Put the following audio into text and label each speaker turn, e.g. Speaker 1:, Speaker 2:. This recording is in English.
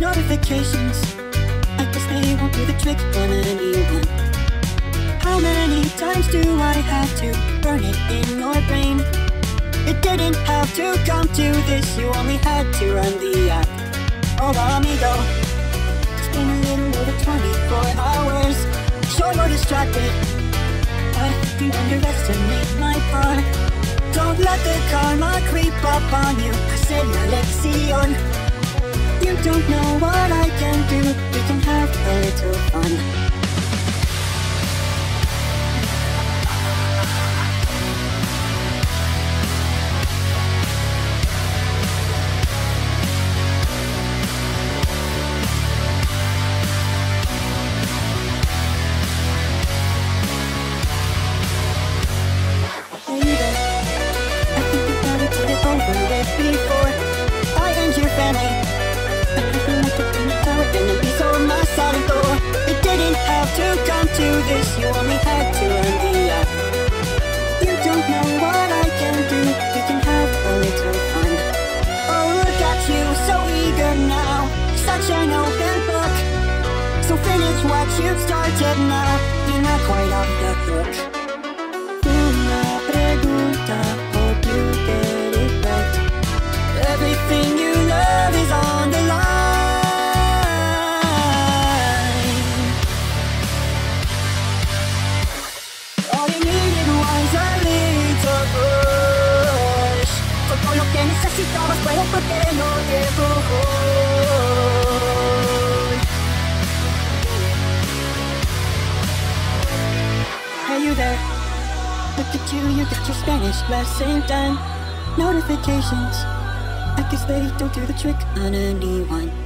Speaker 1: Notifications, I guess they won't do the trick on anyone. How many times do I have to burn it in your brain? It didn't have to come to this, you only had to run the app. Hola amigo, it's been a little over 24 hours. Sure you're distracted, but you underestimate my part. Don't let the karma creep up on you. I said la lección. Don't know what I can do. We can have a little fun. To this, you only had to run the app. You don't know what I can do, we can have a little fun. Oh, look at you, so eager now, such an open book. So finish what you've started now, you're not quite off the hook. Pero porque no llegó hoy. Hey, you there? Look at you, you got your Spanish lesson done. Notifications, I guess they don't do the trick on anyone.